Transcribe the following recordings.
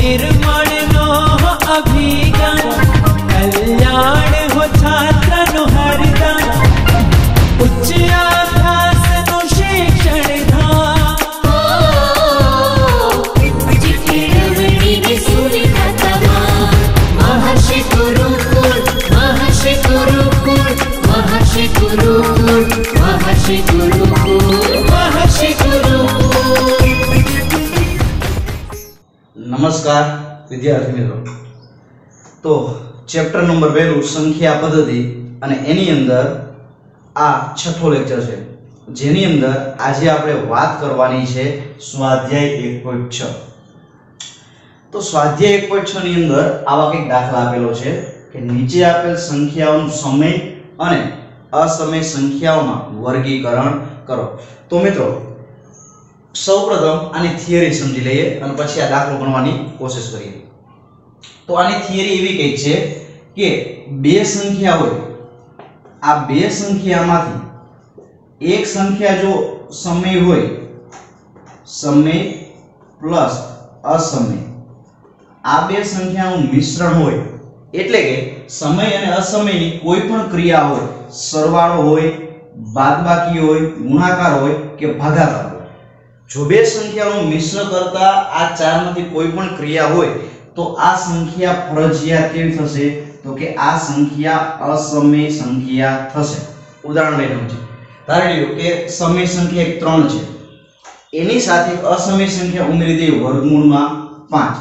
திரு વિદ્યાર્થી મિત્રો. તો ચેપ્ટર નંબર પહેલું સંખ્યા પદ્ધતિ અને એની અંદર આ છઠ્ઠો લેક્ચર છે. જેની અંદર આજે આપણે વાત કરવાની છે સ્વાધ્યાય એક પોઈન્ટ છ. તો સ્વાધ્યાય એક પોઈન્ટની અંદર આવા કંઈક દાખલા આપેલો છે કે નીચે આપેલ સંખ્યાઓનું સમય અને અસમય સંખ્યાઓમાં વર્ગીકરણ કરો. તો મિત્રો સૌપ્રથમ આની થિયરી સમજી લઈએ અને પછી આ દાખલો ગણવાની કોશિશ કરીએ. તો આની થિયરી એવી કંઈક છે કે બે સંખ્યા હોય, આ બે સંખ્યામાંથી એક સંખ્યા જો સમય હોય, સમય પ્લસ અસમય. આ બે સંખ્યાનું મિશ્રણ હોય, એટલે કે સમય અને અસમયની કોઈ પણ ક્રિયા હોય, સરવાળો હોય, બાદબાકી હોય, ગુણાકાર હોય કે ભાગાકાર. જો બે સંખ્યાનું મિશ્ર કરતા આ ચારમાંથી કોઈ પણ ક્રિયા હોય, તો આ સંખ્યા ફરજિયાત કેવી થશે? તો કે આ સંખ્યા અસમય સંખ્યા થશે. ઉદાહરણ લઈ લઉં છું. ધારી લ્યો કે સમય સંખ્યા ત્રણ છે. એની સાથે અસમય સંખ્યા ઉમેરી દઈએ વર્ગમૂળમાં પાંચ.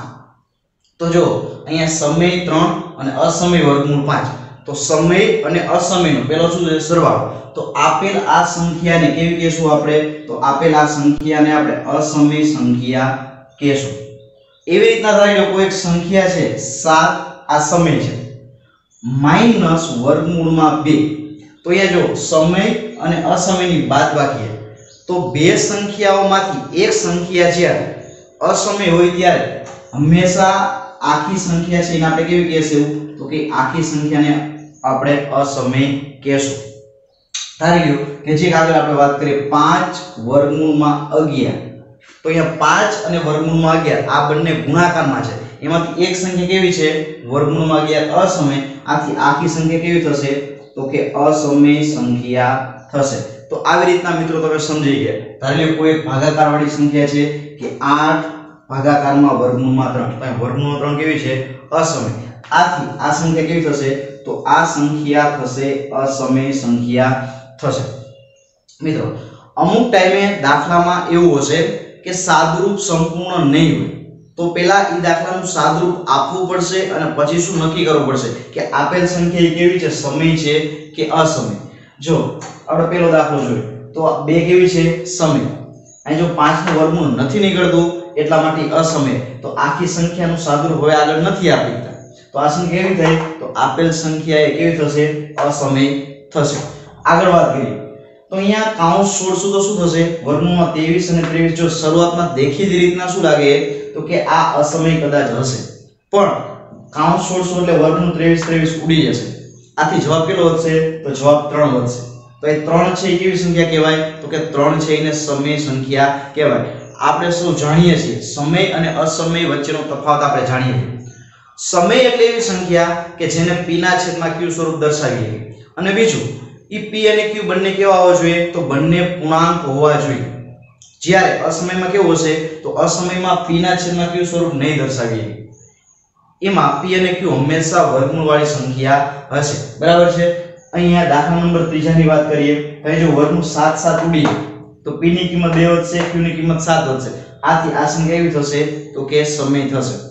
તો જો અહીંયા સમય ત્રણ અને અસમય વર્ગમૂળ પાંચ. તો સમય અને અસમયનો પેલો શું છે? સરવાળો. તો આપેલ આ સંખ્યાને કેવી કહેશું આપણે? તો આપેલ આ સંખ્યાને આપણે અસમય સંખ્યા કહેશું. એવી રીતના ધારી લો એક સંખ્યા છે, સાત, આ સમય છે. માઇનસ વર્ગમૂળમાં બે. તો અહીંયા જો, સમય અને અસમયની બાદબાકી છે. તો બે સંખ્યાઓમાંથી એક સંખ્યા જ્યારે અસમય હોય ત્યારે હંમેશા આખી સંખ્યા છે એને આપણે કેવી કહેશું? તો કે આખી સંખ્યાને આપણે અસમય કહેશું. ધારી લ્યો કે જે આગળ આપણે વાત કરીએ, પાંચ વર્ગમૂળમાં અગિયાર. તો અહીંયા પાંચ અને વર્ગમૂળમાં અગિયાર, આ બંને ગુણાકારમાં છે. એમાંથી એક સંખ્યા કેવી છે? વર્ગમૂળમાં અગિયાર અસમય. આથી આખી સંખ્યા કેવી થશે? તો કે અસમય સંખ્યા થશે. તો આવી રીતના મિત્રો તમે સમજી ગયા. ધારી લો કોઈ ભાગાકારવાળી ભાગાકાર વાળી સંખ્યા છે કે આઠ ભાગાકારમાં વર્ગમૂળમાં ત્રણ. તો વર્ગમૂળમાં ત્રણ કેવી છે? અસમય. આથી આ સંખ્યા કેવી થશે? તો આ સંખ્યા થશે, અસમય સંખ્યા થશે. મિત્રો, અમુક ટાઈમે દાખલામાં એવું હશે કે સાદરૂપ સંપૂર્ણ નહીં હોય. તો પેલા એ દાખલાનું સાદરૂપ આપવું પડશે અને પછી શું નક્કી કરવું પડશે કે આપેલ સંખ્યા કેવી છે? સમય છે કે અસમય? જો, આપણે પેલો દાખલો જોઈએ તો બે કેવી છે? સમય. અહીં જો પાંચનું વર્ગમૂળ નથી નીકળતું એટલા માટે અસમય. તો આખી સંખ્યાનું સાદરૂપ હવે આગળ નથી આપી. તો આ સંખ્યા કેવી થઈ? તો આપેલ સંખ્યા એ કેવી થશે? અસમય થશે. આગળ વાત કરીએ. તો અહીંયા કાઉન્સ છોડશું તો શું થશે? વર્ગમૂળમાં 23 અને 23 જો શરૂઆતમાં દેખીતી રીતના શું લાગે? તો કે આ અસમય કદાચ હશે. પણ કાઉન્સ છોડશું એટલે વર્ગનું 23 23 ઉડી જશે. આથી જવાબ કેટલો વધશે? તો જવાબ 3 વધશે. તો એ 3 છે એ કેવી સંખ્યા કહેવાય? તો કે 3 છે એને સમય સંખ્યા કહેવાય. આપણે શું જાણીએ છીએ? સમય અને અસમય વચ્ચેનો તફાવત આપણે જાણીએ છીએ. સમય એટલે એવી સંખ્યા કે જેને p ના છેદમાં q સ્વરૂપ દર્શાવીએ. અને બીજું, ઈ p અને q બંને કેવા હોવા જોઈએ? તો બંને પૂર્ણાંક હોવા જોઈએ. જ્યારે અસમયમાં કેવું હશે? તો અસમયમાં p ના છેદમાં q સ્વરૂપ નહીં દર્શાવીએ. એમાં p અને q હંમેશા વર્ગમૂળ વાળી સંખ્યા હશે. બરાબર છે? અહીંયા દાખલા નંબર ત્રીજાની વાત કરીએ. હવે જો વર્ગમૂળ 7 7 ઉડી તો p ની કિંમત 2 વધશે, q ની કિંમત 7 વધશે. આથી આ સંખ્યા એવી થશે, તો કે સમય થશે.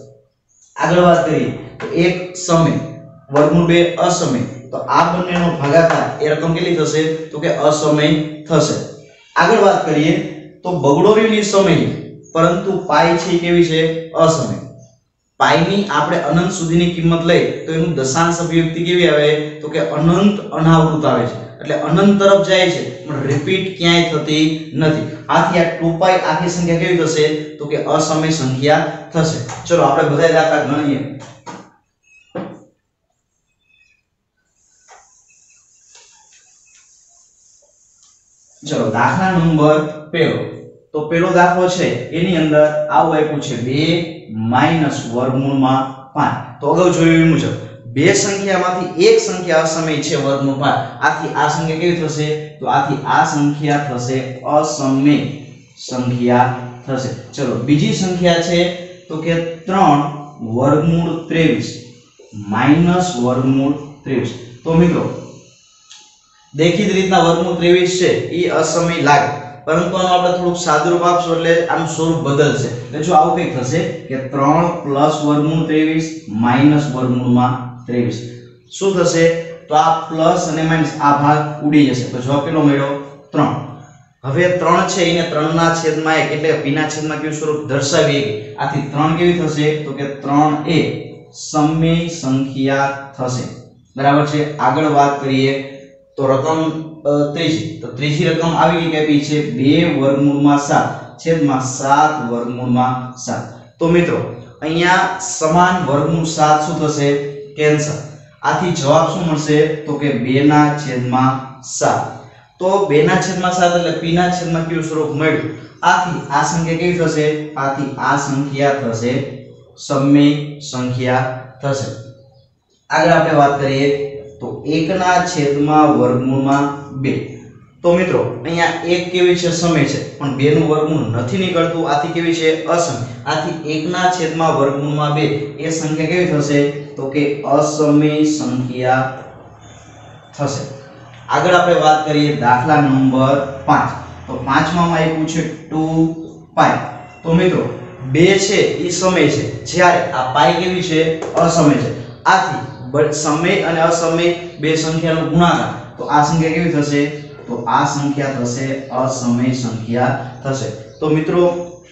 આગળ વાત કરીએ તો એક સમય, વર્ગમૂળ બે અસમય, તો આ બંનેનો ભાગાકાર એ રકમ કેટલી થશે? તો કે અસમય થશે. આગળ વાત કરીએ, તો બગડોરીની સમય, પરંતુ પાઈ છે કેવી છે? અસમય. પાઈની આપણે અનંત સુધીની કિંમત લઈ, તો એનું દશાંશ અભિવ્યક્તિ કેવી આવે? તો કે અનંત અનાવૃત આવે છે. એટલે અનંત તરફ જાય છે, પણ રિપીટ ક્યાંય થતી નથી. આથી આ 2 પાઈ આખી સંખ્યા કેવી થશે? તો કે અસમય સંખ્યા થશે. ચલો, આપણે બધા દાખલા ગણીએ. ચલો, દાખલા નંબર પેલો. તો પેલો દાખલો છે, એની અંદર આવું આપ્યું છે 2 માઇનસ વર્ગમૂળમાં પાંચ. તો અગાઉ જોયું એ મુજબ. બે સંખ્યામાંથી એક સંખ્યા અસમય છે વર્ગમૂળ પાંચ આથી આ સંખ્યા કેવી થશે? તો આથી આ સંખ્યા થશે અસમય સંખ્યા થશે. ચલો, બીજી સંખ્યા છે તો કે ત્રણ વર્ગમૂળ ત્રેવીસ. માઇનસ વર્ગમૂળ ત્રેવીસ. તો મિત્રો, દેખીતી રીતના વર્ગમૂળ ત્રેવીસ છે એ અસમય લાગે. પરંતુ આનું આપણે થોડુંક સાદુરૂપ આપશું એટલે આનું સ્વરૂપ બદલશે. એટલે જો આવું કંઈક થશે કે ત્રણ પ્લસ વર્ગમૂળ ત્રેવીસ માઇનસ વર્ગમૂળમાં ત્રેવીસ. શું થશે? તો આ પ્લસ અને માઇનસ, આ ભાગ ઉડી જશે. તો જવાબ કેટલો મળ્યો? ત્રણ. હવે ત્રણ છે, એને ત્રણના છેદમાં એક, એટલે પીના છેદમાં કેવું સ્વરૂપ? દર્શાવીએ આથી ત્રણ કેવી થશે? તો કે ત્રણ એ સમય સંખ્યા થશે. બરાબર છે? આગળ વાત કરીએ. તો રકમ ત્રીજી. તો ત્રીજી રકમ આવી ગઈ કે છે? બે વર્ગમૂળમાં સાત. છેદમાં સાત વર્ગમૂળમાં સાત. તો મિત્રો, અહીંયા સમાન વર્ગમૂળ સાત શું થશે? કેન્સર. આથી જવાબ શું મળશે? તો કે બે ના છેદમાં સાત. તો બે ના છેદમાં સાત એટલે પી ના છેદમાં કયું સ્વરૂપ મળ્યું? આથી આ સંખ્યા કેવી થશે? આથી આ સંખ્યા થશે. સમય સંખ્યા થશે. આગળ આપણે વાત કરીએ તો એકના છેદમાં વર્ગમૂળમાં બે. તો મિત્રો, અહીંયા એક કેવી છે સમય છે? પણ બે નું વર્ગમૂળ નથી નીકળતું, આથી કેવી છે? અસમય. આથી એકના છેદમાં વર્ગમૂળમાં બે. એ સંખ્યા કેવી થશે? તો કે અસમય સંખ્યા થશે. આગળ આપણે વાત કરીએ દાખલા નંબર પાંચ. તો પાંચમાં આપ્યું છે ટુ પાઈ તો મિત્રો, બે છે, એ સમય છે. જ્યારે આ પાઈ કેવી છે? અસમય છે. આથી સમય અને અસમય બે સંખ્યાનો ગુણાકાર. તો આ સંખ્યા કેવી થશે? તો આ સંખ્યા થશે, અસમય સંખ્યા થશે. તો મિત્રો,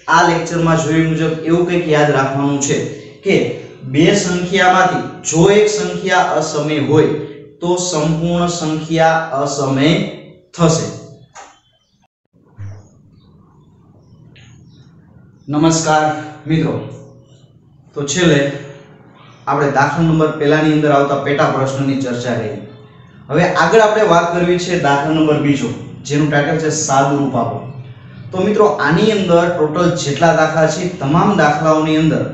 આ લેક્ચરમાં જોયું મુજબ એવું કંઈક યાદ રાખવાનું છે કે બે સંખ્યામાંથી જો એક સંખ્યા અસમય હોય, તો સંપૂર્ણ સંખ્યા અસમય થશે. નમસ્કાર, મિત્રો. તો છેલ્લે આપણે દાખલા નંબર પહેલાની અંદર આવતા પેટા પ્રશ્નની ચર્ચા કરી હવે આગળ આપણે વાત કરવી છે દાખલા નંબર બીજો, જેનું ટાઇટલ છે સાદુરૂપ આપો. તો મિત્રો, આની અંદર ટોટલ જેટલા દાખલા છે, તમામ દાખલાઓની અંદર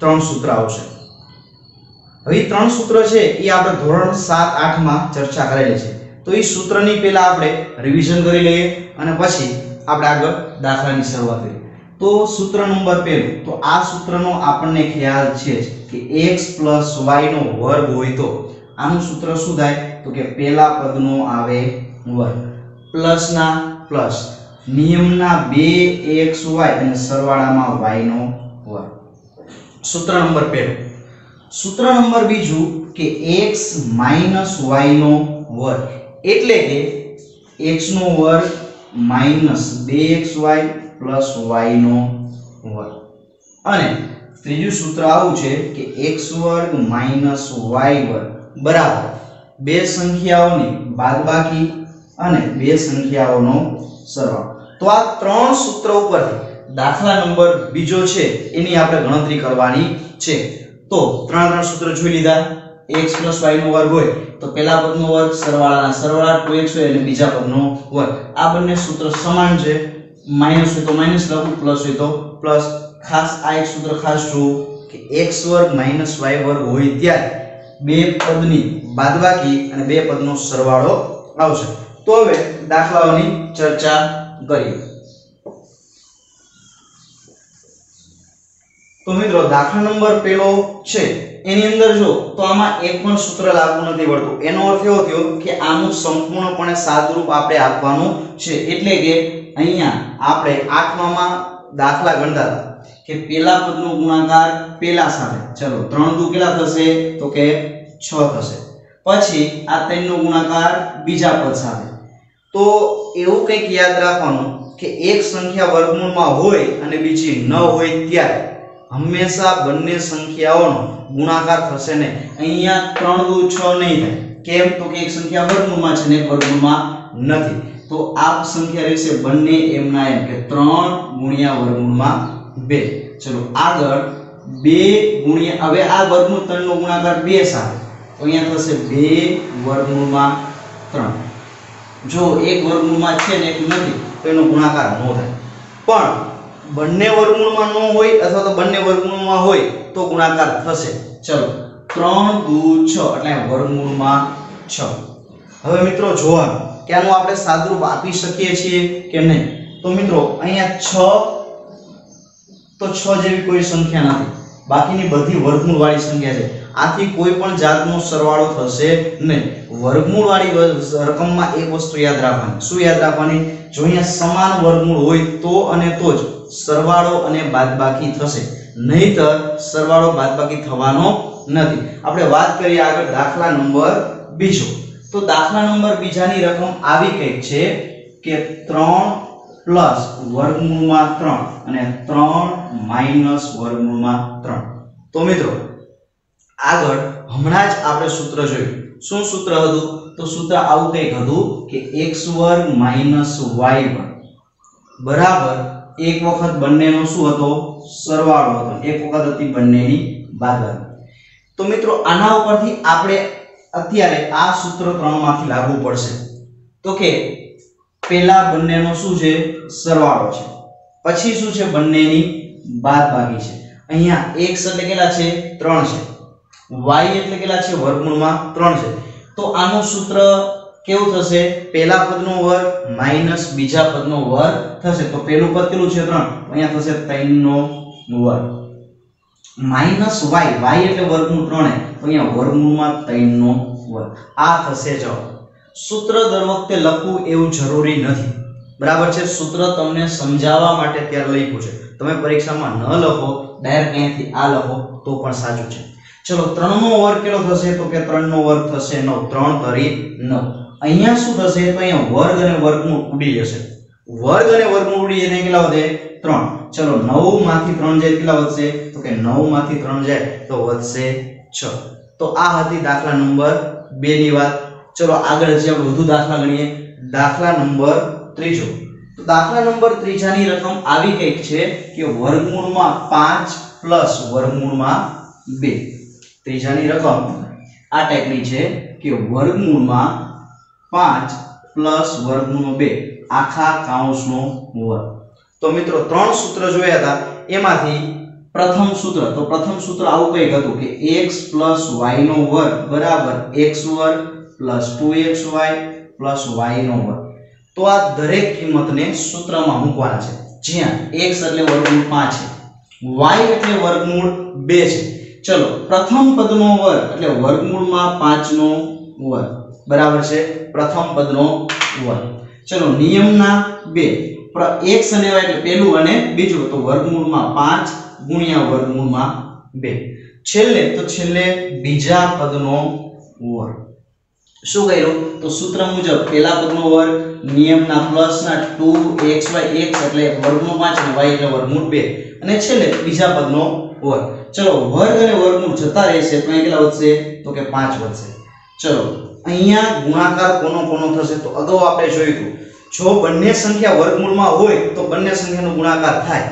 ત્રણ સૂત્ર આવશે. હવે ત્રણ સૂત્ર છે એ આપણે ધોરણ સાત, આઠમાં ચર્ચા કરેલી છે. તો એ સૂત્રની પહેલાં આપણે રિવિઝન કરી લઈએ અને પછી આપણે આગળ દાખલાની શરૂઆત કરીએ. તો સૂત્ર નંબર પહેલું, તો આ સૂત્રનો આપણને ખ્યાલ છે કે એક્સ પ્લસ વાયનો વર્ગ હોય તો. આનું સૂત્ર શું થાય? તો કે પહેલા પદનો આવે વર્ગ. પ્લસ ના પ્લસ. નિયમના બે એક્સ વાય અને સરવાળામાં વાયનો વર્ગ. સૂત્ર નંબર પહેલું સૂત્ર નંબર બીજું કે એક્સ માઇનસ વાયનો વર્ગ. એટલે કે એક્સનો વર્ગ માઇનસ બે એક્સ વાય પ્લસ વાય નો વર્ગ. અને ત્રીજું સૂત્ર આવું છે કે એક્સ વર્ગ માઇનસ વાય વર્ગ. બરાબર. બે સંખ્યાઓની બાદબાકી અને બે સંખ્યાઓનો સરવાળો. તો આ ત્રણ સૂત્ર ઉપરથી દાખલા નંબર બીજો છે, એની આપણે ગણતરી કરવાની છે. તો ત્રણ ત્રણ સૂત્ર જોઈ લીધા. x y નો વર્ગ હોય તો પહેલા પદનો વર્ગ, સરવાળાના સરવાળા 2x હોય અને બીજા પદનો વર્ગ. આ બંને સૂત્ર સમાન છે. માઇનસ હોય તો માઇનસ લખું, પ્લસ હોય તો પ્લસ. ખાસ આ એક સૂત્ર ખાસ જોવું કે x વર્ગ માઇનસ y વર્ગ હોય ત્યારે બે પદની બાદબાકી અને બે પદનો સરવાળો આવશે. તો હવે દાખલાઓની ચર્ચા કરીએ. તો મિત્રો, દાખલા નંબર પેલો છે. એની અંદર જો, તો આમાં એક પણ સૂત્ર લાગુ નથી પડતું. એનો અર્થ એવો થયો કે આનું સંપૂર્ણપણે સાદરૂપ આપણે આપવાનું છે. એટલે કે અહીંયા આપણે આઠમામાં દાખલા ગણતા હતા. કે પેલા પદનો ગુણાકાર પેલા સાથે. ચલો, ત્રણ દુ કેટલા થશે? તો કે છ થશે. પછી આ ત્રણનો ગુણાકાર બીજા પદ સાથે. તો એવું કંઈક યાદ રાખવાનું કે એક સંખ્યા વર્ગમૂળમાં હોય અને બીજી ન હોય ત્યારે હંમેશા બંને સંખ્યાઓનો ગુણાકાર થશે ને અહીંયા ત્રણ દુ છ નહીં થાય. કેમ? તો કે એક સંખ્યા વર્ગમૂળમાં છે ને એક વર્ગમૂળમાં નથી. તો આ સંખ્યા રહેશે બંને એમના એમ કે ત્રણ ગુણ્યા વર્ગમૂળમાં બે. ચલો, આગળ બે ગુણ્યા, હવે આ વર્ગમૂળ ત્રણનો ગુણાકાર બે સાથે. તો અહીંયા થશે બે વર્ગમૂળમાં ત્રણ. જો એક વર્ગમૂળમાં છે ને એક નથી, તો એનો ગુણાકાર ન થાય. પણ બંને વર્ગમૂળમાં ન હોય અથવા તો બંને વર્ગમૂળમાં હોય તો ગુણાકાર થશે. ચલો, ત્રણ, દુ, છ, એટલે વર્ગમૂળમાં છ. હવે મિત્રો જોવાનું કે આનું આપણે સાદરૂપ આપી શકીએ છીએ કે નહીં? તો મિત્રો, અહીંયા છ તો છ જેવી કોઈ સંખ્યા નથી. બાકીની બધી વર્ગમૂળ વાળી સંખ્યા છે. આથી કોઈ પણ જાતનો સરવાળો થશે નહીં. વર્ગમૂળ વાળી રકમમાં એક વસ્તુ યાદ રાખવાની. શું યાદ રાખવાની? જો અહીંયા સમાન વર્ગમૂળ હોય તો અને તો જ સરવાળો અને બાદબાકી થશે. નહીતર સરવાળો બાદબાકી થવાનો નથી. આપણે વાત કરીએ આગળ દાખલા નંબર બીજો. તો દાખલા નંબર બીજાની રકમ આવી કંઈક છે કે ત્રણ પ્લસ વર્ગમૂળમાં ત્રણ અને ત્રણ માઇનસ વર્ગમૂળમાં ત્રણ. તો મિત્રો, આગળ હમણાં જ આપણે સૂત્ર જોયું. શું સૂત્ર હતું? તો સૂત્ર આવું કંઈક હતું કે એક્સ વર્ગ માઇનસ વાય વર્ગ બરાબર? એક વખત બંનેનો શું હતો? સરવાળો હતો. એક વખત હતી બંનેની બાદબાકી. તો મિત્રો, આના ઉપરથી આપણે અત્યારે આ સૂત્ર ત્રણમાંથી લાગુ પડશે. તો કે પેલા બંનેનો શું છે? સરવાળો છે. પછી શું છે? બંનેની બાદબાકી છે. અહીંયા x એટલે કેટલા છે? 3 છે. y એટલે કેટલા છે? વર્ગમૂળમાં 3 છે. તો આનું સૂત્ર કેવું થશે? પહેલા પદનો વર્ગ માઇનસ બીજા પદનો વર્ગ થશે. તો પહેલું પદ કેટલું છે? 3 અહીંયા થશે 3 નો વર્ગ. Minus y. y એટલે વર્ગમૂળ 3 તો અહીંયા વર્ગમૂળમાં 3 નો વર્ગ. આ થશે જવાબ. સૂત્ર દર વખતે લખવું એવું જરૂરી નથી. બરાબર છે? સૂત્ર તમને સમજાવવા માટે ત્યારે લખ્યું છે. તમે પરીક્ષામાં ન લખો, ડાયરેક્ટ અહીંયાથી આ લખો, તો પણ સાચું છે. ચલો 3 નો વર્ગ કેટલો થશે? તો કે 3 નો વર્ગ થશે 9 3 તરી નવ. અહીંયા શું થશે? તો અહીંયા વર્ગ અને વર્ગનું ઉડી જશે. વર્ગ અને વર્ગનું ઉડી જઈને કેટલા વધે? ત્રણ. ચલો નવમાંથી ત્રણ જાય કેટલા વધશે? તો કે નવમાંથી ત્રણ જાય તો વધશે છ. તો આ હતી દાખલા નંબર બે ની વાત. ચલો આગળ જે વધુ દાખલા ગણીએ. દાખલા નંબર ત્રીજો. તો દાખલા નંબર ત્રીજાની રકમ આવી કંઈક છે કે વર્ગમૂળમાં 5 પ્લસ વર્ગમૂળમાં 2 ત્રીજાની રકમ આ ટાઈપની છે કે વર્ગમૂળમાં 5 પ્લસ વર્ગમૂળનો 2 આખા કાઉન્સનો વર્ગ. તો મિત્રો ત્રણ સૂત્ર જોયા હતા. એમાંથી પ્રથમ સૂત્ર, તો પ્રથમ સૂત્ર આવું કંઈક હતું કે x y નો વર્ગ બરાબર x વર્ગ 2xy પ્લસ વાયનો વર્ગ. તો આ દરેક કિંમતને સૂત્રમાં મૂકવાના છે. જ્યાં એક્સ એટલે વર્ગમૂળ પાંચ છે. વાય એટલે વર્ગમૂળ બે છે. ચલો, પ્રથમ પદનો વર્ગ એટલે વર્ગમૂળમાં 5 નો વર્ગ. બરાબર છે? પ્રથમ પદનો વર્ગ. ચલો, નિયમના બે. એક્સ અને વાય એટલે પહેલું અને બીજું. તો વર્ગમૂળમાં પાંચ ગુણ્યા વર્ગમૂળમાં બે. છેલ્લે, તો છેલ્લે બીજા પદનો વર્ગ. શું કર્યું? તો સૂત્ર મુજબ પહેલા પદનો વર્ગ નિયમના પ્લસના 2xy x એટલે વર્ગનો 5 અને y એટલે વર્ગમૂળ 2 અને છેલ્લે બીજા પદનો વર્ગ. ચલો, વર્ગ અને વર્ગમૂળ જતા રહેશે તો કેટલા વધશે? તો કે 5 વધશે. ચલો, અહીંયા ગુણાકાર કોનો કોનો થશે? તો અગાઉ આપણે જોયું હતું જો બંને સંખ્યા વર્ગમૂળમાં હોય તો બંને સંખ્યાનો ગુણાકાર થાય.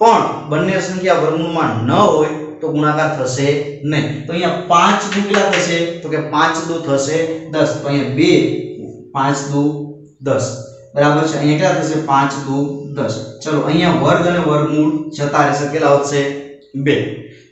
પણ બંને સંખ્યા વર્ગમૂળમાં ન હોય તો ગુણાકાર થશે નહીં. તો અહીંયા પાંચ કેટલા થશે, તો કે પાંચ દુ થશે દસ. તો અહીંયા 2 5 દુ દસ. બરાબર છે? અહીંયા કેટલા થશે? પાંચ દુ દસ. ચલો, અહીંયા વર્ગ અને વર્ગમૂળ જતા રહેશે. કેટલા વધશે બે.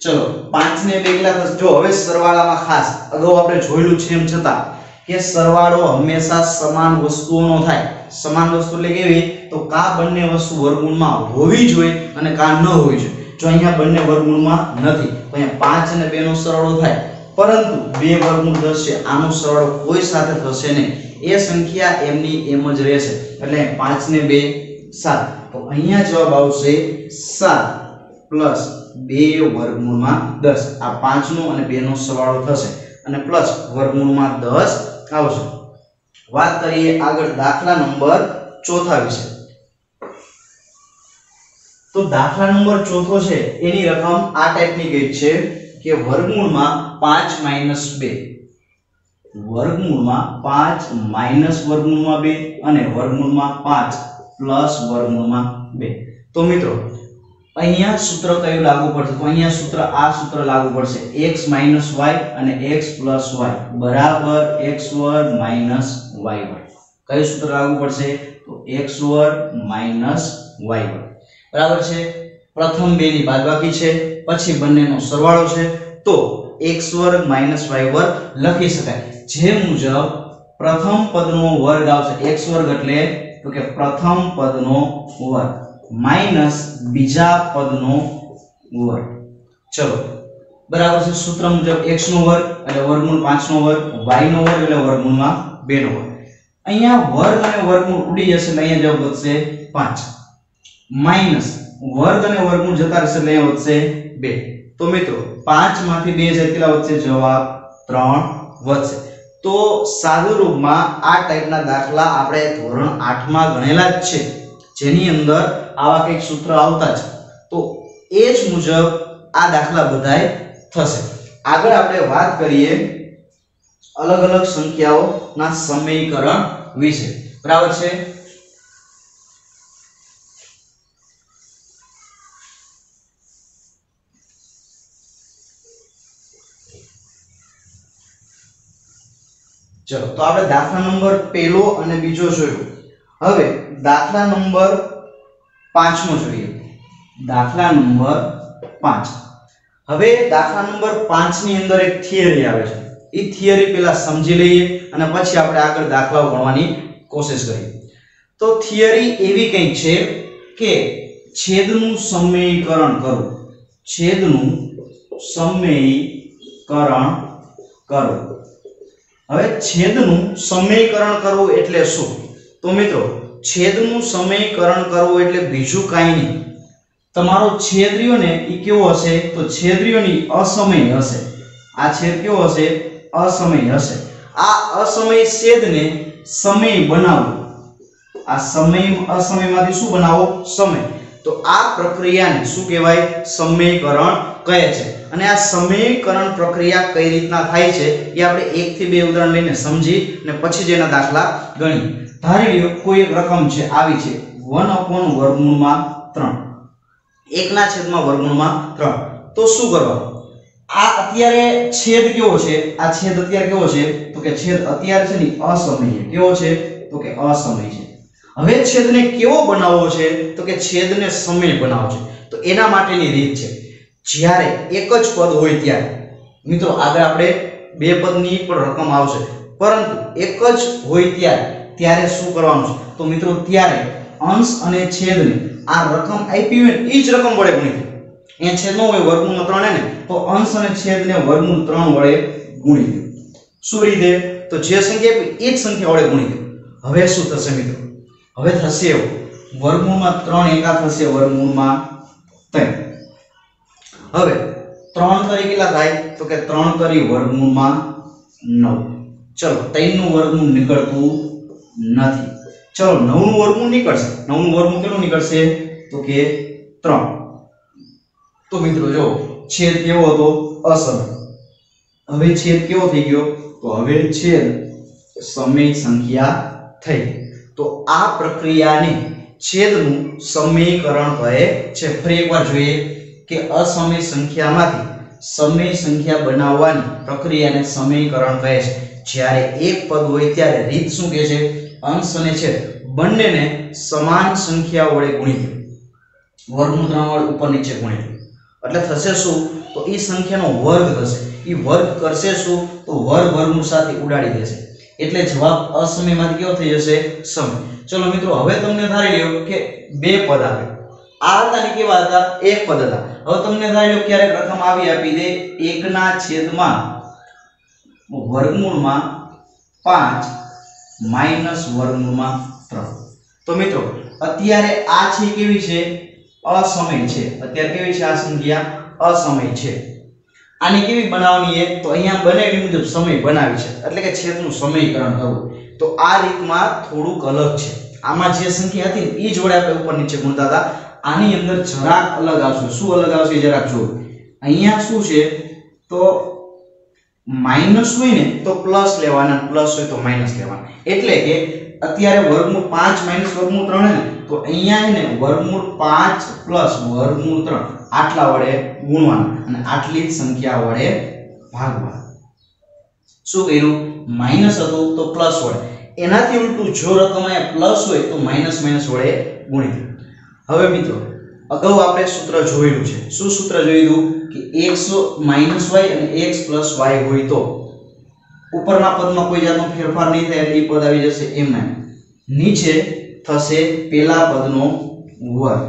ચલો, પાંચ ને બે કેટલા થશે? જો, હવે સરવાળામાં ખાસ, અગાઉ આપણે જોયેલું છે એમ છતાં કે સરવાળો હંમેશા સમાન વસ્તુઓનો થાય. સમાન વસ્તુ એટલે કેવી? તો કા બંને વસ્તુ વર્ગમૂળમાં હોવી જોઈએ અને કા ન હોવી જોઈએ જો અહીંયા બંને વર્ગમૂળમાં નથી. તો અહીંયા 5 અને 2 નો સરવાળો થાય. પરંતુ બે વર્ગમૂળ 10 છે આનો સરવાળો કોઈ સાથે થશે નહીં. એ સંખ્યા એમની એમ જ રહેશે. એટલે 5 ને 2 7 તો અહીંયા જવાબ આવશે 7 પ્લસ બે વર્ગમૂળમાં 10 આ 5 નો અને 2 નો સરવાળો થશે. અને પ્લસ વર્ગમૂળમાં 10 આવશે. વાત કરીએ આગળ દાખલા નંબર ચોથા વિશે. તો દાખલા નંબર ચોથો છે, એની રકમ આ ટાઈપની ગઈ છે કે વર્ગમૂળમાં પાંચ માઇનસ બે. વર્ગમૂળમાં પાંચ માઇનસ વર્ગમૂળમાં બે અને વર્ગમૂળમાં પાંચ પ્લસ વર્ગમૂળમાં બે. તો મિત્રો, અહીંયા સૂત્ર કયું લાગુ પડશે? તો અહીંયા સૂત્ર, આ સૂત્ર લાગુ પડશે. x y અને x y. બરાબર x વર્ગ માઇનસ y વર્ગ. કયું સૂત્ર લાગુ પડશે? તો x વર્ગ માઇનસ y વર્ગ. બરાબર છે? પ્રથમ બે ની બાદબાકી છે, પછી બંનેનો સરવાળો છે. તો x વર્ગ માઇનસ y વર્ગ લખી શકાય. જે મુજબ પ્રથમ પદનો વર્ગ આવશે x વર્ગ એટલે તો કે પ્રથમ પદનો વર્ગ માઇનસ બીજા પદનો વર્ગ. ચલો. બરાબર છે, સૂત્ર મુજબ x નો વર્ગ એટલે વર્ગમૂળ 5 નો વર્ગ y નો વર્ગ એટલે વર્ગમૂળમાં 2 નો વર્ગ. અહીંયા વર્ગ અને વર્ગમૂળ ઉડી જશે એટલે અહીંયા જવાબ વધશે 5 માઇનસ વર્ગ અને વર્ગમૂળ જતા રહેશે એટલે અહીંયા વધશે 2 તો મિત્રો 5 માંથી 2 જાય કેટલા વધશે? જવાબ 3 વધશે. તો સાદું રૂપમાં આ ટાઈપના દાખલા આપણે ધોરણ 8 માં ગણેલા જ છે. જેની અંદર આવા કંઈક સૂત્ર આવતા છે તો એ જ મુજબ આ દાખલા બધાય થશે. આગળ આપણે વાત કરીએ અલગ અલગ સંખ્યાઓના સમીકરણ વિશે. બરાબર છે? ચલો, તો આપણે દાખલા નંબર પહેલો અને બીજો જોયો. હવે દાખલા નંબર પાંચમો જોઈએ. દાખલા નંબર પાંચ. હવે દાખલા નંબર પાંચની અંદર એક થિયરી આવે છે. એ થિયરી પહેલાં સમજી લઈએ અને પછી આપણે આગળ દાખલાઓ ગણવાની કોશિશ કરીએ. તો થિયરી એવી કંઈક છે કે છેદનું સમીકરણ કરવું છેદનું સમીકરણ કરવું હવે છેદનું સમીકરણ કરવું એટલે શું? તો મિત્રો, છેદનું સમીકરણ કરવું એટલે બીજું કાંઈ નહીં. તમારો છેદ રહ્યો ને એ કેવો હશે? તો છેદ રહ્યોની અસમય હશે. આ છેદ કેવો હશે? અસમય હશે. આ અસમય છેદને સમય બનાવો. આ સમય અસમયમાંથી શું બનાવો? સમય. તો આ પ્રક્રિયાને શું કહેવાય? સમીકરણ કહે છે. અને આ સમીકરણ પ્રક્રિયા કઈ રીતના થાય છે? એ આપણે એક થી બે ઉદાહરણ લઈને સમજી અને પછી જ એના દાખલા ગણીએ. ધારી લો કોઈ એક રકમ છે, આવી છે. વન અપોન વર્ગમૂળમાં ત્રણ. એકના છેદમાં વર્ગમૂળમાં ત્રણ. તો શું કરવાનું આ અત્યારે છેદ કેવો છે? આ છેદ અત્યારે કેવો છે? તો કે છેદ અત્યારે છે ને અસમય. કેવો છે? તો કે અસમય છે. હવે છેદને કેવો બનાવવો છે? તો કે છેદને સમય બનાવવો તો એના માટેની રીત છે. જ્યારે એક જ પદ હોય ત્યારે, મિત્રો આગળ આપણે બે પદની પણ રકમ આવશે. પરંતુ એક જ હોય ત્યારે ત્યારે શું કરવાનું છે? તો મિત્રો ત્યારે અંશ અને છેદને આ રકમ આપી હોય એ જ રકમ વડે ગુણી એ છેદ ન હોય વર્ગમૂળ ત્રણ ને, તો અંશ અને છેદને વર્ગમૂળ ત્રણ વડે ગુણી દો શું રીતે? તો જે સંખ્યા આપી એ જ સંખ્યા વડે ગુણી દો હવે શું થશે મિત્રો? હવે થશે એવું વર્ગમૂળમાં ત્રણ એકા થશે વર્ગમૂળમાં ત્રણ. હવે ત્રણ તરી કેટલા થાય? તો કે ત્રણ તરી વર્ગમૂળમાં નવ. ચલો, ત્રણનું વર્ગમૂળ નીકળતું નથી. ચલો, નવનું વર્ગમૂળ નીકળશે. નવનું વર્ગમૂળ કેટલું નીકળશે? તો કે ત્રણ. તો મિત્રો, જો છેદ કેવો હતો? અસર હવે છેદ કેવો થઈ ગયો? તો હવે છેદ સમય સંખ્યા થઈ. તો આ પ્રક્રિયાને છેદનું સમીકરણ કહે છે. ફરી એકવાર જોઈએ કે અસમય સંખ્યામાંથી સમય સંખ્યા બનાવવાની પ્રક્રિયાને સમીકરણ કહે છે. જ્યારે એક પદ હોય ત્યારે રીત શું કહે છે? અંશ અને છેદ. બંનેને સમાન સંખ્યા વડે ગુણી દો વર્ગમૂળ ત્રણ વડે ઉપર નીચે ગુણી એટલે થશે શું? તો એ સંખ્યાનો વર્ગ થશે. એ વર્ગ કરશે શું? તો વર્ગ વર્ગનું સાથે ઉડાડી દેશે. એટલે જવાબ અસમયમાંથી કેવો થઈ જશે? સમય. ચલો મિત્રો, હવે તમને ધારી લ્યો કે બે પદ આવે. આ હતા ને કેવા હતા? એક પદ હતા. હવે તમને ધારી લ્યો ક્યારેક રકમ આવી આપી દે એકના છેદમાં વર્ગમૂળમાં પાંચ માઇનસ વર્ગમૂળમાં ત્રણ. તો મિત્રો, અત્યારે આ છે કેવી છે? અસમય છે. અત્યારે કેવી છે આ સંખ્યા? અસમય છે. આની કેવી બનાવવાની એ? તો અહીંયા બનાવેલી મુજબ સમય બનાવી છે. એટલે કે છેદનું સમીકરણ કરવું. તો આ રીતમાં થોડુંક અલગ છે. આમાં જે સંખ્યા હતી એ જોડે આપણે ઉપર નીચે ગુણતા હતા. આની અંદર જરાક અલગ આવશે. શું અલગ આવશે જરાક જુઓ. અહીંયા શું છે? તો માઇનસ હોય ને, તો પ્લસ લેવાના, પ્લસ હોય તો માઇનસ લેવાના. એટલે કે અત્યારે વર્ગમૂળ 5 માઇનસ વર્ગમૂળ 3 ને, તો અહીંયા એને વર્ગમૂળ 5 પ્લસ વર્ગમૂળ 3 આટલા વડે ગુણવાના અને આટલી જ સંખ્યા વડે ભાગવા શું કર્યું? માઇનસ હતું તો પ્લસ વડે. એનાથી ઉલટું જો રકમ અહીંયા પ્લસ હોય તો માઇનસ માઇનસ વડે ગુણી હવે મિત્રો, અગાઉ આપણે સૂત્ર જોયેલું છે. શું સૂત્ર જોયું કે એક્સ માઇનસ વાય અને એક્સ પ્લસ વાય હોય તો ઉપરના પદમાં કોઈ જાતનો ફેરફાર નહીં થાય એટલે એ પદ આવી જશે એમ નીચે થશે પેલા પદનો વર્ગ.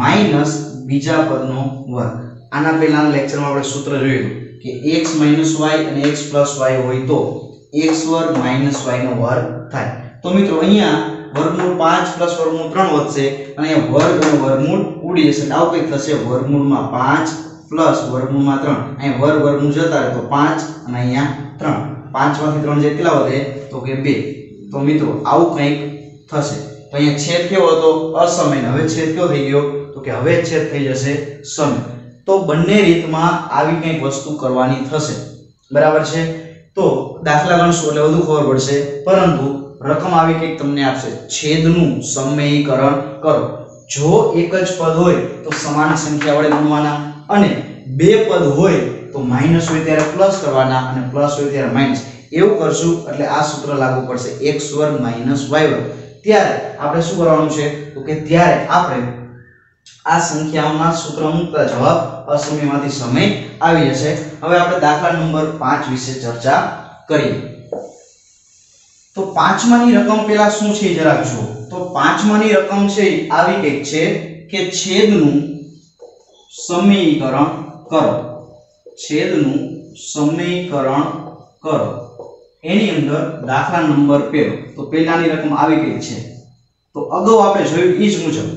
માઇનસ બીજા પદનો વર્ગ. આના પહેલાના લેક્ચરમાં આપણે સૂત્ર જોયું કે x y અને x y હોય તો x વર્ગ માઇનસ y નો વર્ગ થાય. તો મિત્રો, અહીંયા વર્ગમૂળ 5 પ્લસ વર્ગમૂળ 3 વધશે અને વર્ગ અને વર્ગમૂળ ઉડી જશે. આવું કંઈક થશે. વર્ગમૂળમાં 5 પ્લસ વર્ગમૂળમાં 3 અહીંયા વર્ગ, વર્ગમૂળ જતા રહે તો 5 અને અહીંયા 3 5 માંથી 3 જે કેટલા વધે? તો કે બે. તો મિત્રો, આવું કંઈક થશે. તો અહીંયા છેદ કેવો હતો? અસમય. હવે છેદ કેવો થઈ ગયો? તો કે હવે છેદ થઈ જશે સમય. તો બંને રીતમાં આવી કંઈક વસ્તુ કરવાની થશે. બરાબર છે? તો દાખલા ગણશું એટલે વધુ ખબર પડશે. પરંતુ રકમ આવી કંઈક તમને આપશે. છેદનું સમયીકરણ કરો. જો એક જ પદ હોય, તો સમાન સંખ્યા વડે ગુણવાના. અને બે પદ હોય તો માઇનસ હોય ત્યારે પ્લસ કરવાના અને પ્લસ હોય ત્યારે માઇનસ. એવું કરશું એટલે આ સૂત્ર લાગુ પડશે એક્સ વર્ગ માઇનસ વાય વર્ગ. ત્યારે આપણે શું કરવાનું છે? તો કે ત્યારે આપણે આ સંખ્યામાં સૂત્ર મૂકતા જવાબ અસમયમાંથી સમય આવી જશે. હવે આપણે દાખલા નંબર પાંચ વિશે ચર્ચા કરીએ. તો પાંચમાની રકમ પેલા શું છે એ જરાક જુઓ. તો પાંચમાની રકમ છે આવી કંઈક છે કે છેદનું સમીકરણ કરો. છેદનું સમીકરણ કરો. એની અંદર દાખલા નંબર પેલો તો પહેલાની રકમ આવી ગઈ છે. તો અગાઉ આપણે જોયું એ જ મુજબ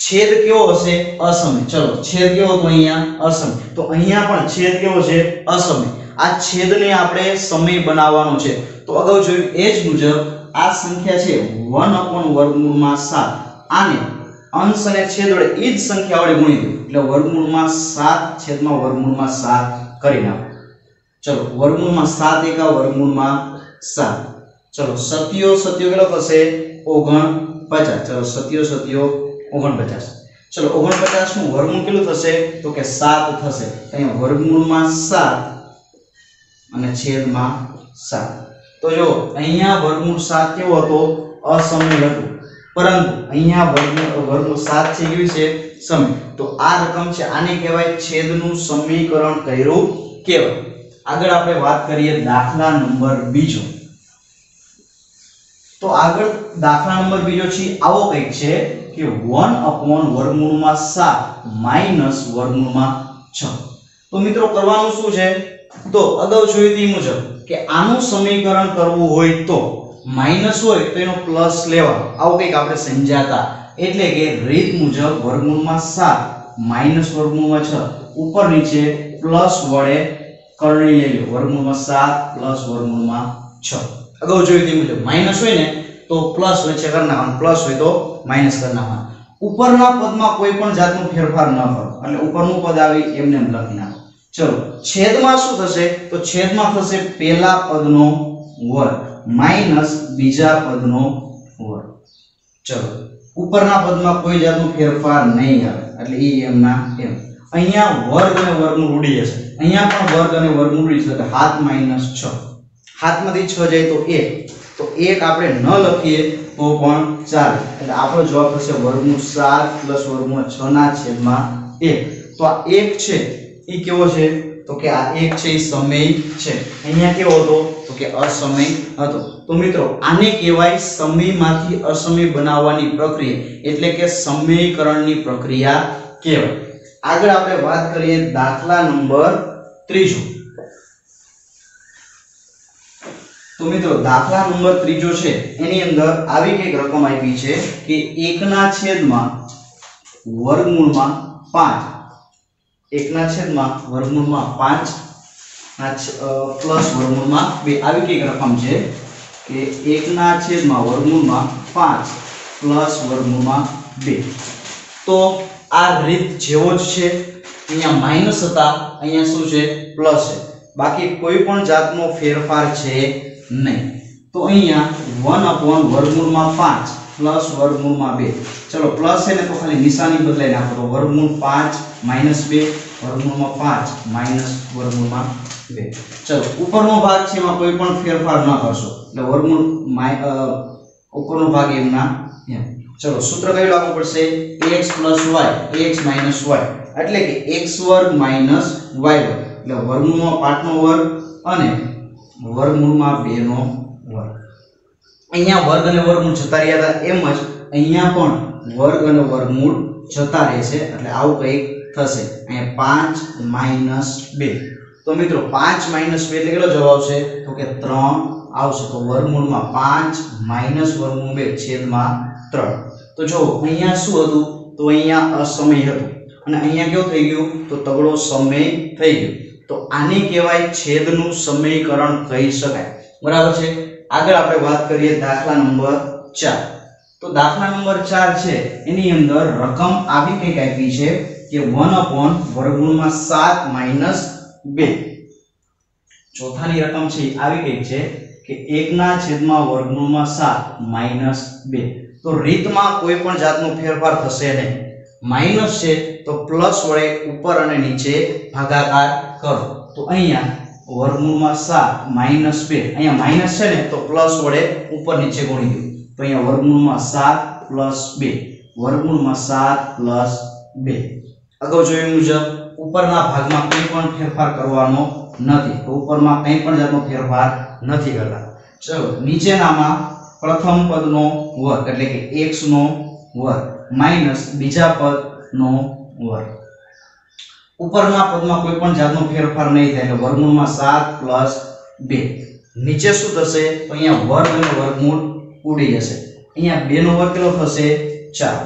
છેદ કેવો હશે? અસમય ચલો, છેદ કેવો તો અહીંયા? અસમય તો અહીંયા પણ છેદ કેવો છે? અસમય આ છેદને આપણે સમય બનાવવાનો છે. તો અગાઉ જોયું એ જ મુજબ આ સંખ્યા છે 1 upon વર્ગમૂળમાં 7 આને અંશ અને છેદ વડે એ જ સંખ્યા વડે ગુણી દો એટલે વર્ગમૂળમાં 7 છેદમાં વર્ગમૂળમાં 7 કરી નાખો. ચલો, વર્ગમૂળમાં 7 એકા વર્ગમૂળમાં 7 ચલો સત્યો સત્યો કેટલો થશે? 49 ચલો સત્યો સત્યો 49 ચલો 49 નું વર્ગમૂળ કેટલું થશે? તો કે 7 થશે. અહીંયા વર્ગમૂળમાં 7 અને છેદમાં 7 તો જો, અહીંયા વર્ગમૂળ 7 કેવો હતો? અસમય હતું. પરંતુ અહીંયા વર્ગમૂળ વર્ગમૂળ 7 છે કેવી છે સમય તો આ રકમ છે, આને કહેવાય છેદનું સમીકરણ કર્યું કહેવાય. આગળ આપણે વાત કરીએ દાખલા નંબર બીજો. તો આગળ દાખલા નંબર બીજો છે, આવો કંઈક છે કે વન અપોન વર્ગમૂળમાં 7 માઇનસ વર્ગમૂળમાં છ. તો મિત્રો કરવાનું શું છે? તો અગાઉ જોયું તે મુજબ કે આનું સમીકરણ કરવું હોય તો માઇનસ હોય તો એનો પ્લસ લેવાનો. આવું કંઈક આપણે સમજાતા. એટલે કે રીત મુજબ વર્ગમૂળમાં સાત, માઇનસ વર્ગમૂળમાં છ, ઉપર નીચે પ્લસ વડે કરણી લઈ લો વર્ગમૂળમાં સાત, પ્લસ વર્ગમૂળમાં છ. અગાઉ જોયું તે મુજબ માઇનસ હોય ને તો પ્લસ વચ્ચે કરી નાખવાનું. પ્લસ હોય તો માઇનસ કરી નાખવાનું. ઉપરના પદમાં કોઈ પણ જાતનો ફેરફાર ન કરો. એટલે ઉપરનું પદ આવી એમને એમ લખી નાખો. ચલો. છેદમાં શું થશે? તો છેદમાં થશે પહેલા પદનો વર્ગ. માઇનસ બીજા પદનો વર્ગ. ચલો, ઉપરના પદમાં કોઈ જાતનો ફેરફાર નહીં આવે, એટલે એ એમના એમ અહીંયા વર્ગ અને વર્ગનું ઉડી જશે અહીંયા પણ વર્ગ અને વર્ગનું ઉડી જશે એટલે હાથ માઇનસ છ. હાથમાંથી છ જાય તો એક. તો એક આપણે ન લખીએ તો પણ ચાલે. એટલે આપણો જવાબ થશે વર્ગનું સાત પ્લસ વર્ગમાં છ ના છેદમાં એક. તો આ એક છે, એ કેવો છે? તો કે આ એક છે એ સમય છે. અહીંયા કેવો હતો? તો કે અસમય હતો. તો મિત્રો, આને કહેવાય સમયમાંથી અસમય બનાવવાની પ્રક્રિયા. એટલે કે સમયકરણની પ્રક્રિયા કહેવાય. આગળ આપણે વાત કરીએ દાખલા નંબર ત્રીજો. તો મિત્રો, દાખલા નંબર ત્રીજો છે. એની અંદર આવી કંઈક રકમ આપી છે કે એકના છેદમાં વર્ગમૂળમાં પાંચ. એકના છેદમાં વર્ગમૂળમાં પાંચ પ્લસ વર્ગમૂળમાં બે. આવી કંઈક રકમ છે કે એકના છેદમાં વર્ગમૂળમાં પાંચ, પ્લસ વર્ગમૂળમાં બે. તો આ રીત જેવો જ છે. અહીંયા માઇનસ હતા, અહીંયા શું છે? પ્લસ છે. બાકી કોઈ પણ જાતનો ફેરફાર છે નહીં. તો અહીંયા વન અપોન વર્ગમૂળમાં પાંચ, પ્લસ વર્ગમૂળમાં બે. ચલો, પ્લસ છે ને તો ખાલી નિશાની બદલાઈ નાખો. તો વર્ગમૂળ પાંચ, માઇનસ બે. વર્ગમૂળમાં પાંચ, માઇનસ વર્ગમૂળમાં બે. ચલો, ઉપરનો ભાગ છે એમાં કોઈ પણ ફેરફાર ન કરશો. એટલે વર્ગમૂળ ઉપરનો ભાગ એમના એમ. ચલો, સૂત્ર કયું લાગુ પડશે? ax y ax y એટલે કે x વર્ગ માઇનસ y વર્ગ. એટલે વર્ગમૂળમાં 5 નો વર્ગ અને વર્ગમૂળમાં 2 નો વર્ગ. અહીંયા વર્ગ અને વર્ગમૂળ જતા રહ્યા હતા. એમ જ અહીંયા પણ વર્ગ અને વર્ગમૂળ જતા રહેશે. એટલે આવું કંઈક થશે. અહીંયા પાંચ માઇનસ બે. તો મિત્રો, પાંચ માઇનસ બે એટલે કેટલો જવાબ આવશે? તો કે ત્રણ આવશે. તો વર્ગમૂળમાં પાંચ માઇનસ વર્ગમૂળ બે છેદમાં ત્રણ. તો જો અહીંયા શું હતું? તો અહીંયા અસમય હતું. અને અહીંયા કેવું થઈ ગયું? તો તગડો સમય થઈ ગયો. તો આને કહેવાય છેદનું સમીકરણ કહી શકાય. બરાબર છે? આગળ આપણે વાત કરીએ દાખલા નંબર ચાર. તો દાખલા નંબર ચાર છે. એની અંદર રકમ આવી કંઈક આપી છે? કે વન અપોન વર્ગમૂળમાં સાત માઇનસ બે. ચોથાની રકમ છે આવી કંઈક છે કે એકના છેદમાં વર્ગમૂળમાં સાત માઇનસ બે. તો રીતમાં કોઈ પણ જાતનો ફેરફાર થશે નહીં. માઇનસ છે તો પ્લસ વડે ઉપર અને નીચે ભાગાકાર કરો. તો અહીંયા વર્ગમૂળમાં સાત માઇનસ બે. અહીંયા માઇનસ છે ને તો પ્લસ વડે ઉપર નીચે ગુણી દો. તો અહીંયા વર્ગમૂળમાં સાત પ્લસ બે. વર્ગમૂળમાં સાત પ્લસ બે. અગાઉ જોયું મુજબ ઉપરના ભાગમાં કંઈ પણ ફેરફાર કરવાનો નથી. તો ઉપરમાં કંઈ પણ જાતનો ફેરફાર નથી કરતા. ચલો, નીચેનામાં પ્રથમ પદનો વર્ગ, એટલે કે x નો વર્ગ, માઇનસ બીજા પદનો વર્ગ. ઉપરના પદમાં કોઈ પણ જાતનો ફેરફાર નહીં થાય, એટલે વર્ગમૂળમાં સાત પ્લસ બે. નીચે શું થશે? તો અહીંયા વર્ગ અને વર્ગમૂળ ઉડી જશે. અહીંયા બેનો વર્ગ કેટલો થશે? ચાર.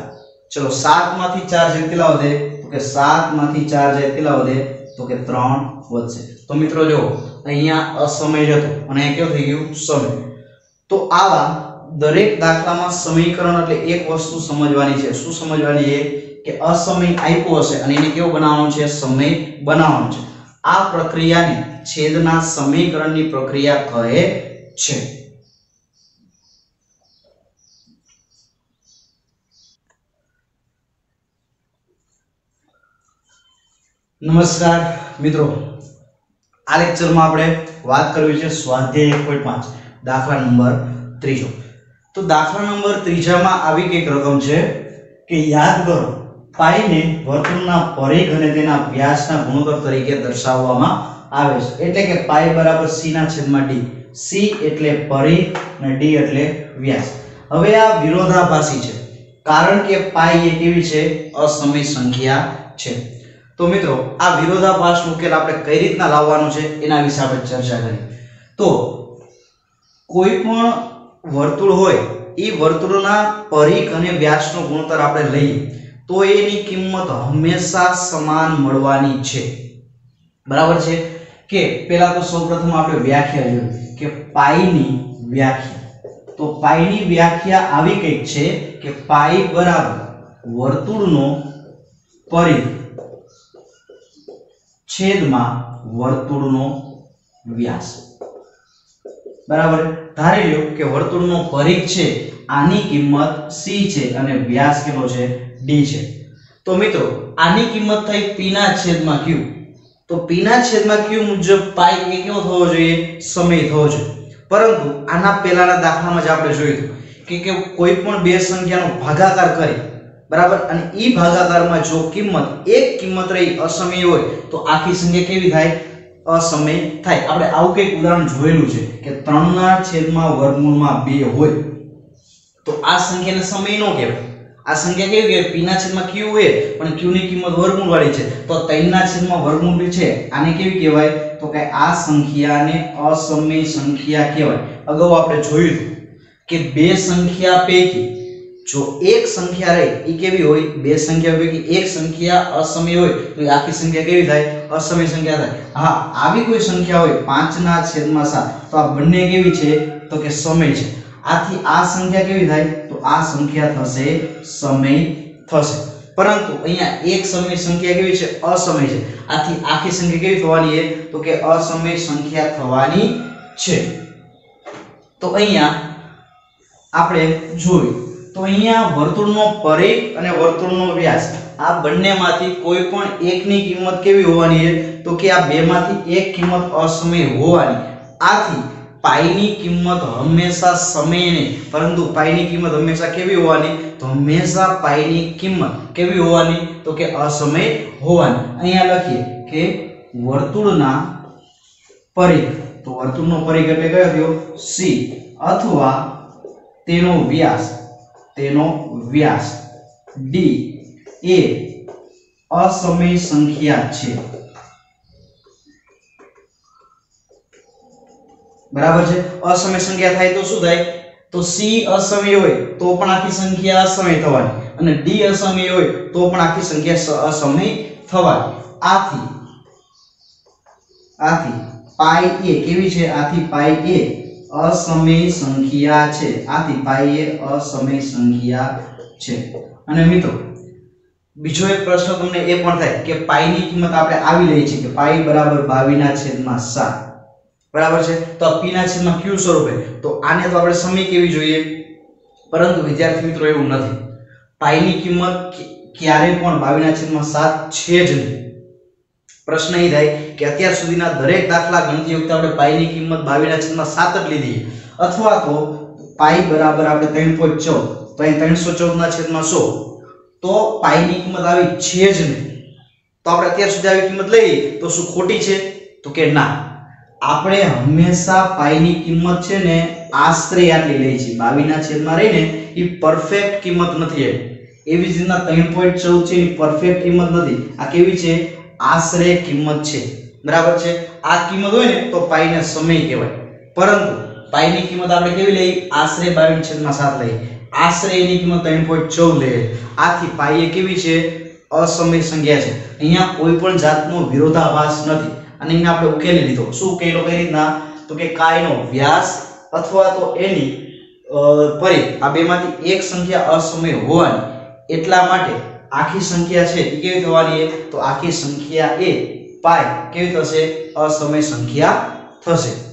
ચલો, સાતમાંથી ચાર જેટલા વધે? તો કે સાતમાંથી ચાર જાય કેટલા વધે, તો કે ત્રણ વધશે. તો મિત્રો જો અહીંયા અસમય હતો અને અહીંયા કેવું થઈ ગયું? સમય. તો આવા દરેક દાખલામાં સમીકરણ એટલે એક વસ્તુ સમજવાની છે. શું સમજવાની છે? કે અસમય આપ્યો હશે અને એને કેવો બનાવવાનો છે? સમય બનાવવાનો છે. આ પ્રક્રિયાને છેદના સમીકરણની પ્રક્રિયા કહે છે. નમસ્કાર, મિત્રો. આ લેક્ચરમાં આપણે વાત કરવી છે સ્વાધ્યાય એક પોઈન્ટ પાંચ, દાખલા નંબર ત્રીજો. તો દાખલા નંબર ત્રીજામાં આવી કંઈક રકમ છે કે યાદ કરો, પાઈને વર્તુળના પરિઘ અને તેના વ્યાસના ગુણોત્તર તરીકે દર્શાવવામાં આવે છે. એટલે કે પાઈ બરાબર સીના છેદમાં ડી સી એટલે પરિઘ અને ડી એટલે વ્યાસ. હવે આ વિરોધાભાસી છે. કારણ કે પાઈ એ કેવી છે? અસમય સંખ્યા છે. તો મિત્રો, આ વિરોધાભાસ ઉકેલ આપણે કઈ રીતના લાવવાનો છે એના વિશે આપણે ચર્ચા કરી. તો કોઈ પણ વર્તુળ હોય, એ વર્તુળના પરિઘ અને વ્યાસનો ગુણોત્તર આપણે લઈએ, તો એની કિંમત હંમેશા સમાન મળવાની છે. બરાબર છે? કે પહેલા તો સૌપ્રથમ આપણે વ્યાખ્યા જોઈએ કે પાઈની વ્યાખ્યા. તો પાઈની વ્યાખ્યા આવી કંઈક છે કે પાઈ બરાબર વર્તુળનો પરિઘ છેદમાં વર્તુળનો વ્યાસ. બરાબર? ધારી લો કે વર્તુળનો પરિઘ છે, આની કિંમત c છે અને વ્યાસ કેટલો છે? D છે. તો મિત્રો, આની કિંમત થઈ p ના છેદમાં q. તો p ના છેદમાં q મુજબ પાઈ એ કેવો થવો જોઈએ? સમય થવો જોઈએ. પરંતુ આના પહેલાના દાખલામાં જ આપણે જોયું કે કોઈ પણ બે સંખ્યાનો ભાગાકાર કરી બરાબર? અને ઈ ભાગાકારમાં જો કિંમત એક કિંમત રહી અસમય હોય, તો આખી સંખ્યા કેવી થાય? અસમય થાય. આપણે આવું કંઈક ઉદાહરણ જોયેલું છે કે ત્રણના છેદમાં વર્ગમૂળમાં બે હોય, તો આ સંખ્યાને સમય નો કહેવાય. આ સંખ્યા કેવી કહેવાય? p ના છેદમાં q હોય, પણ q ની કિંમત વર્ગમૂળ વાળી છે. તો 3 ના છેદમાં વર્ગમૂળ છે. આને કેવી કહેવાય? તો કે આ સંખ્યાને અસમય સંખ્યા કહેવાય. અગાઉ આપણે જોયું કે બે સંખ્યા પૈકી જો એક સંખ્યા રહે એ કેવી હોય? બે સંખ્યા પૈકી એક સંખ્યા અસમય હોય, તો આખી સંખ્યા કેવી થાય? અસમય સંખ્યા થાય. હા, આવી કોઈ સંખ્યા હોય 5 ના છેદમાં સાત, તો આ બંને કેવી છે? તો કે સમય છે. આથી આ સંખ્યા કેવી થાય? તો આ સંખ્યા થશે, સમય થશે. પરંતુ અહીંયા એક સમય સંખ્યા કેવી છે? અસમય છે. આથી આખી સંખ્યા કેવી થવાની છે? તો કે અસમય સંખ્યા થવાની છે. તો અહીંયા આપણે જોયું. તો અહીંયા વર્તુળનો પરિઘ અને વર્તુળનો વ્યાસ, આ બંનેમાંથી કોઈ પણ એકની કિંમત કેવી હોવાની છે? તો કે આ બેમાંથી એક કિંમત અસમય હોવાની આથી પાઈની કિંમત હંમેશા સમય નહીં, પરંતુ પાઈની કિંમત હંમેશા કેવી હોવાની? તો હંમેશા પાઈની કિંમત કેવી હોવાની? તો કે અસમય હોવાની. અહીંયા લખીએ કે વર્તુળના પરિઘ, તો વર્તુળનો પરિઘ એટલે કયો થયો? સી. અથવા તેનો વ્યાસ. તેનો વ્યાસ ડી એ અસમય સંખ્યા છે. બરાબર છે? અસમય સંખ્યા થાય તો શું થાય? તો સી અસમય હોય તો પણ આખી સંખ્યા અસમય થવાની અને ડી અસમય હોય તો પણ આખી સંખ્યા અસમય થવાની. આથી આથી, પાઈ એ કેવી છે? આથી પાઈ એ અસમય સંખ્યા છે. આથી પાઈ એ અસમય સંખ્યા છે. અને મિત્રો, બીજો એક પ્રશ્ન તમને એ પણ થાય કે પાઈની કિંમત આપણે આવી લઈએ છીએ કે પાઈ બરાબર 22 ના છેદમાં સાત. બરાબર છે? તો આ p ના છેદમાં ક્યુ સ્વરૂપે તો આને તો આપણે સમય કેવી જોઈએ? પરંતુ વિદ્યાર્થી મિત્રો, એવું નથી. પાઈની કિંમત ક્ય- ક્યારે પણ 22 ના છેદમાં સાત છે જ નહીં. પ્રશ્ન એ થાય કે અત્યાર સુધીના દરેક દાખલા ગણતી વખતે આપણે પાઈની કિંમત 22 ના છેદમાં સાત જ લીધી અથવા તો પાઈ બરાબર આપણે 3.14 તો અહીં 314 ના છેદમાં સો. તો પાઈની કિંમત આવી છે જ નહીં. તો આપણે અત્યાર સુધી આવી કિંમત લઈએ તો શું ખોટી છે? તો કે ના. આપણે હંમેશા પાઈની કિંમત છે ને આશરે આટલી લઈએ છીએ. 22 ના છેદમાં રહીને એ પરફેક્ટ કિંમત નથી એવી જ રીતના 3.14 છે એ પરફેક્ટ કિંમત નથી. આ કેવી છે? આશરે કિંમત છે. બરાબર છે? આ કિંમત હોય ને તો પાઈને સમય કહેવાય. પરંતુ પાઈની કિંમત આપણે કેવી લઈ? આશરે 22 છેદમાં સાત લઈ આશરે એની કિંમત 3.14 લઈએ. આથી પાઈ એ કેવી છે? અસમય સંખ્યા છે. અહીંયા કોઈ પણ જાતનો વિરોધાભાસ નથી. અને એને આપણે ઉકેલી લીધો. શું ઉકેલો કઈ રીતના? તો કે કાયનો વ્યાસ અથવા તો એની પરી આ બેમાંથી એક સંખ્યા અસમય હોવાની. એટલા માટે આખી સંખ્યા છે એ કેવી થવાની છે? તો આખી સંખ્યા એ પાય કેવી થશે? અસમય સંખ્યા થશે.